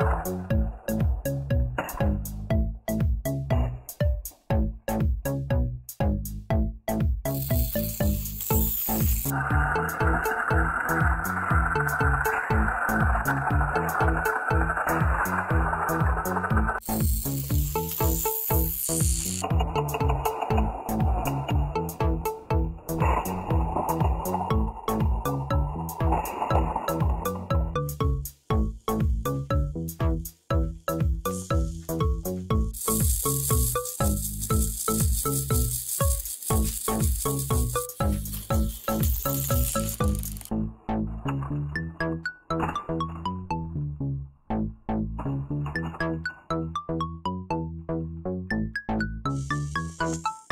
Bye. Música